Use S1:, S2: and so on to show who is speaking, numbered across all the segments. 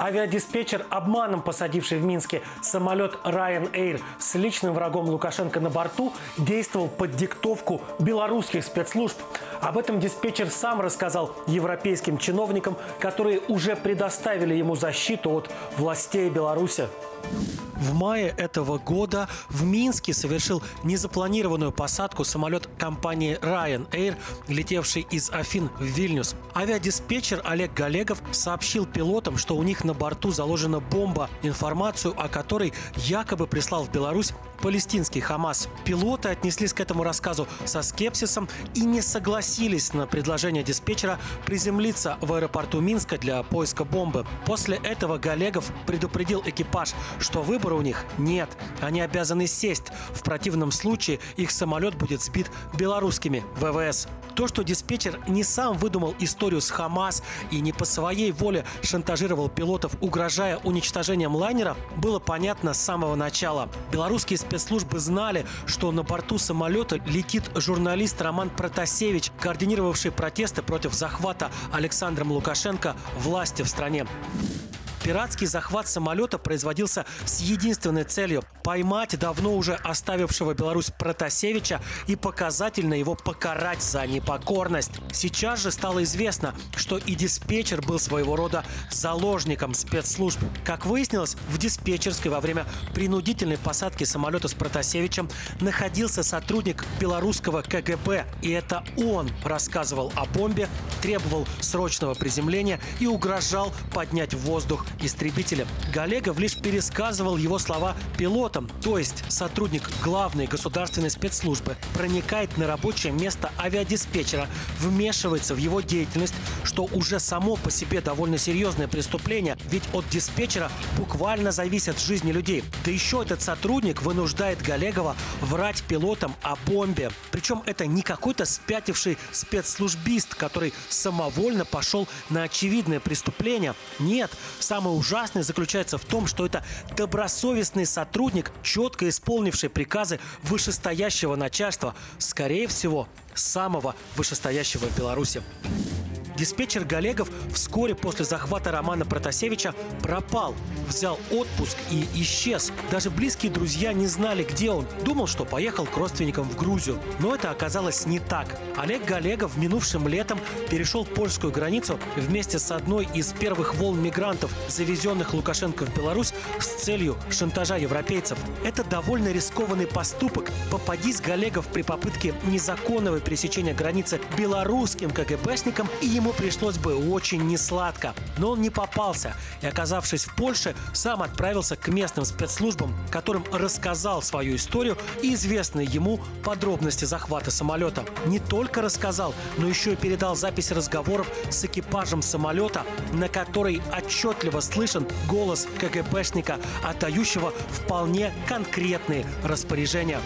S1: Авиадиспетчер, обманом посадивший в Минске самолет Ryanair с личным врагом Лукашенко на борту, действовал под диктовку белорусских спецслужб. Об этом диспетчер сам рассказал европейским чиновникам, которые уже предоставили ему защиту от властей Беларуси. В мае этого года в Минске совершил незапланированную посадку самолет компании Ryanair, летевший из Афин в Вильнюс. Авиадиспетчер Олег Галегов сообщил пилотам, что у них на борту заложена бомба, информацию о которой якобы прислал в Беларусь палестинский Хамас. Пилоты отнеслись к этому рассказу со скепсисом и не согласились на предложение диспетчера приземлиться в аэропорту Минска для поиска бомбы. После этого Галегов предупредил экипаж, что выбора у них нет. Они обязаны сесть. В противном случае их самолет будет сбит белорусскими ВВС. То, что диспетчер не сам выдумал историю с Хамас и не по своей воле шантажировал пилотов, угрожая уничтожением лайнера, было понятно с самого начала. Белорусские спецслужбы знали, что на борту самолета летит журналист Роман Протасевич, координировавший протесты против захвата Александром Лукашенко власти в стране. Пиратский захват самолета производился с единственной целью – поймать давно уже оставившего Беларусь Протасевича и показательно его покарать за непокорность. Сейчас же стало известно, что и диспетчер был своего рода заложником спецслужб. Как выяснилось, в диспетчерской во время принудительной посадки самолета с Протасевичем находился сотрудник белорусского КГБ. И это он рассказывал о бомбе, требовал срочного приземления и угрожал поднять в воздух истребителя. Галегов лишь пересказывал его слова пилотам, то есть сотрудник главной государственной спецслужбы проникает на рабочее место авиадиспетчера, вмешивается в его деятельность, что уже само по себе довольно серьезное преступление, ведь от диспетчера буквально зависят жизни людей. Да еще этот сотрудник вынуждает Галегова врать пилотам о бомбе. Причем это не какой-то спятивший спецслужбист, который самовольно пошел на очевидное преступление. Нет, сам самое ужасное заключается в том, что это добросовестный сотрудник, четко исполнивший приказы вышестоящего начальства, скорее всего, самого вышестоящего в Беларуси. Диспетчер Галегов вскоре после захвата Романа Протасевича пропал, взял отпуск и исчез. Даже близкие друзья не знали, где он. Думал, что поехал к родственникам в Грузию. Но это оказалось не так. Олег Галегов минувшим летом перешел польскую границу вместе с одной из первых волн мигрантов, завезенных Лукашенко в Беларусь с целью шантажа европейцев. Это довольно рискованный поступок. Попадись Галегов при попытке незаконного пересечения границы белорусским КГБшникам, и ему ему пришлось бы очень несладко. Но он не попался и, оказавшись в Польше, сам отправился к местным спецслужбам, которым рассказал свою историю и известные ему подробности захвата самолета. Не только рассказал, но еще и передал запись разговоров с экипажем самолета, на которой отчетливо слышен голос КГБшника, отдающего вполне конкретные распоряжения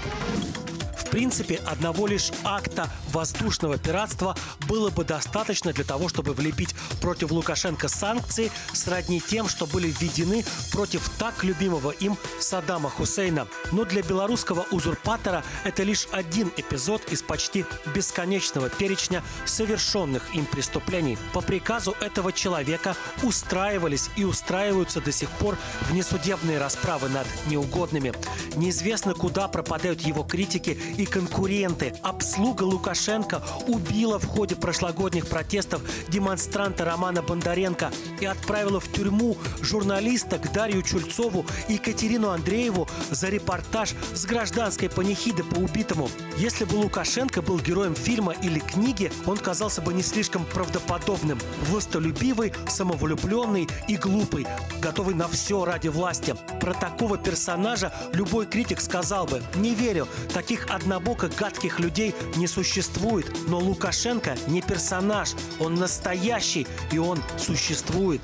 S1: принципе, одного лишь акта воздушного пиратства было бы достаточно для того, чтобы влепить против Лукашенко санкции, сродни тем, что были введены против так любимого им Саддама Хусейна. Но для белорусского узурпатора это лишь один эпизод из почти бесконечного перечня совершенных им преступлений. По приказу этого человека устраивались и устраиваются до сих пор внесудебные расправы над неугодными. Неизвестно, куда пропадают его критики и и конкуренты. Обслуга Лукашенко убила в ходе прошлогодних протестов демонстранта Романа Бондаренко и отправила в тюрьму журналисток Дарью Чульцову и Екатерину Андрееву за репортаж с гражданской панихиды по убитому. Если бы Лукашенко был героем фильма или книги, он казался бы не слишком правдоподобным. Властолюбивый, самовлюбленный и глупый, готовый на все ради власти. Про такого персонажа любой критик сказал бы «Не верю, таких одна однобоко гадких людей не существует. Но Лукашенко не персонаж, он настоящий, и он существует.